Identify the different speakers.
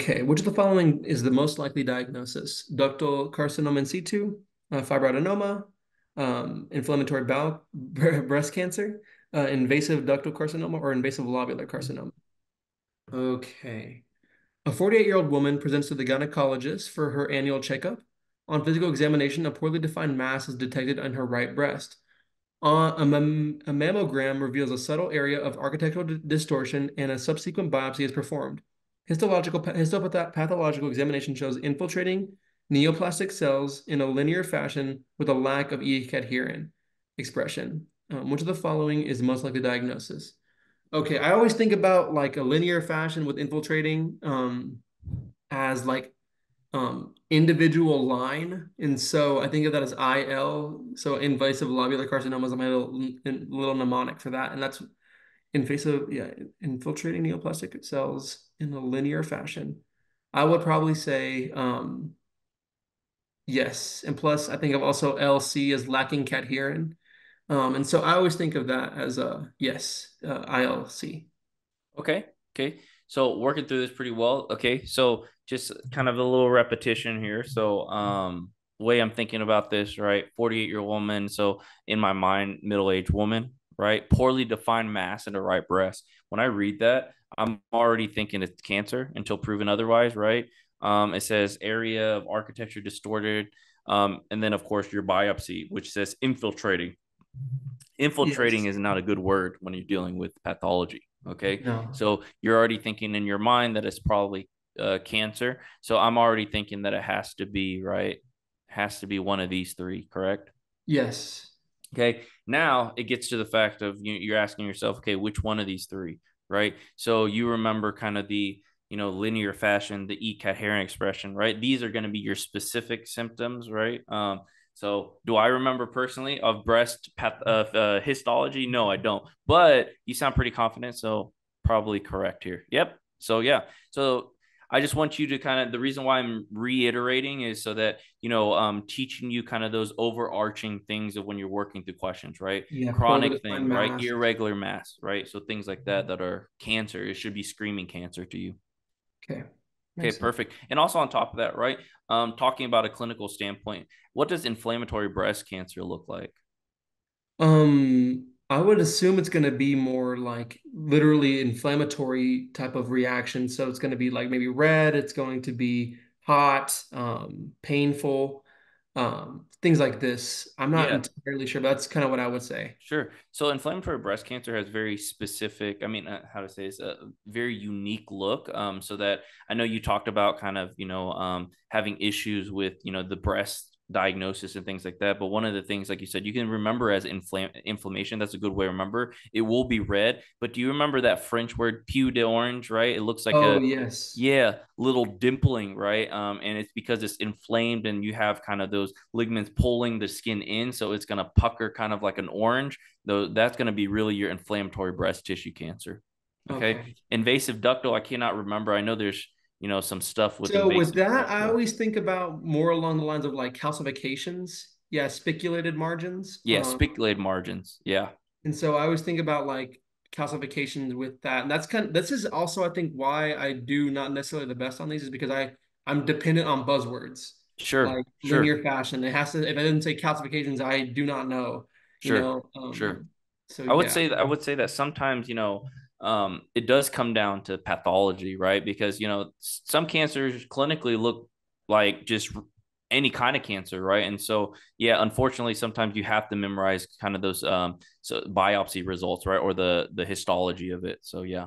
Speaker 1: Okay, which of the following is the most likely diagnosis? Ductal carcinoma in situ, uh, fibroadenoma, um, inflammatory bowel breast cancer, uh, invasive ductal carcinoma, or invasive lobular carcinoma? Okay. A 48 year old woman presents to the gynecologist for her annual checkup. On physical examination, a poorly defined mass is detected on her right breast. Uh, a, mam a, mammogram reveals a subtle area of architectural distortion, and a subsequent biopsy is performed. Histological histopathological examination shows infiltrating neoplastic cells in a linear fashion with a lack of E cadherin expression. Um, which of the following is most likely diagnosis? Okay, I always think about like a linear fashion with infiltrating um, as like um, individual line. And so I think of that as IL. So invasive lobular carcinoma is a little, little mnemonic for that. And that's invasive, yeah, infiltrating neoplastic cells in a linear fashion. I would probably say um, yes. And plus, I think of also LC as lacking cadherin. Um, and so I always think of that as a yes, uh, ILC.
Speaker 2: Okay. Okay. So working through this pretty well. Okay. So just kind of a little repetition here. So, um, way I'm thinking about this, right? 48 year old woman. So in my mind, middle aged woman, right? Poorly defined mass in the right breast. When I read that, I'm already thinking it's cancer until proven otherwise, right? Um, it says area of architecture distorted. Um, and then, of course, your biopsy, which says infiltrating. Infiltrating yes. is not a good word when you're dealing with pathology. Okay. No. So you're already thinking in your mind that it's probably uh, cancer. So I'm already thinking that it has to be, right? Has to be one of these three, correct?
Speaker 1: Yes.
Speaker 2: Okay. Now it gets to the fact of you, you're asking yourself, okay, which one of these three, right? So you remember kind of the, you know, linear fashion, the E cadherin expression, right? These are going to be your specific symptoms, right? Um, so, do I remember personally of breast path, uh, uh, histology? No, I don't. But you sound pretty confident, so probably correct here. Yep. So yeah. So I just want you to kind of the reason why I'm reiterating is so that you know um teaching you kind of those overarching things of when you're working through questions, right? Yeah, Chronic thing, right? Irregular mass, right? So things like that that are cancer, it should be screaming cancer to you.
Speaker 1: Okay.
Speaker 2: Okay, perfect. And also on top of that, right? Um, talking about a clinical standpoint, what does inflammatory breast cancer look like?
Speaker 1: Um, I would assume it's going to be more like literally inflammatory type of reaction. So it's going to be like maybe red. It's going to be hot, um, painful um, things like this. I'm not yeah. entirely sure, but that's kind of what I would say.
Speaker 2: Sure. So inflammatory breast cancer has very specific, I mean, uh, how to say this, a very unique look. Um, so that I know you talked about kind of, you know, um, having issues with, you know, the breast diagnosis and things like that. But one of the things, like you said, you can remember as infl- inflammation. That's a good way to remember. It will be red. But do you remember that French word "peau orange"? Right? It looks like
Speaker 1: oh,
Speaker 2: a
Speaker 1: yes,
Speaker 2: yeah, little dimpling, right? Um, and it's because it's inflamed and you have kind of those ligaments pulling the skin in, so it's gonna pucker kind of like an orange. Though that's gonna be really your inflammatory breast tissue cancer. Okay. okay. Invasive ductal, I cannot remember. I know there's you know some stuff with
Speaker 1: so with that i always think about more along the lines of like calcifications yeah spiculated margins
Speaker 2: yeah um, spiculated margins yeah
Speaker 1: and so i always think about like calcifications with that and that's kind of this is also i think why i do not necessarily the best on these is because i i'm dependent on buzzwords
Speaker 2: sure
Speaker 1: like
Speaker 2: sure.
Speaker 1: linear fashion it has to if i didn't say calcifications i do not know
Speaker 2: sure
Speaker 1: you know?
Speaker 2: um, sure so i would yeah. say that i would say that sometimes you know um, it does come down to pathology, right? Because you know some cancers clinically look like just any kind of cancer, right? And so, yeah, unfortunately, sometimes you have to memorize kind of those um, so biopsy results, right, or the the histology of it. So, yeah.